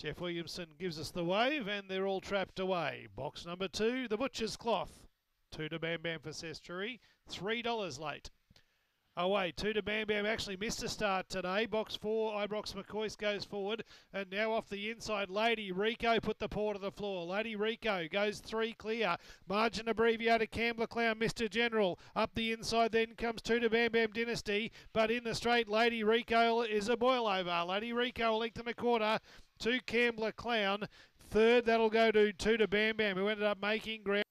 Jeff Williamson gives us the wave, and they're all trapped away. Box number two, the Butcher's Cloth. Two to Bam Bam for Sestory, $3 late. Oh, Away, two to Bam Bam actually missed a start today. Box four, Ibrox McCoy's goes forward. And now off the inside, Lady Rico put the paw to the floor. Lady Rico goes three clear. Margin abbreviated Campbell Clown, Mr. General. Up the inside, then comes two to Bam Bam Dynasty. But in the straight, Lady Rico is a boil over. Lady Rico, length and a quarter to Campbell Clown. Third, that'll go to two to Bam Bam, who ended up making ground.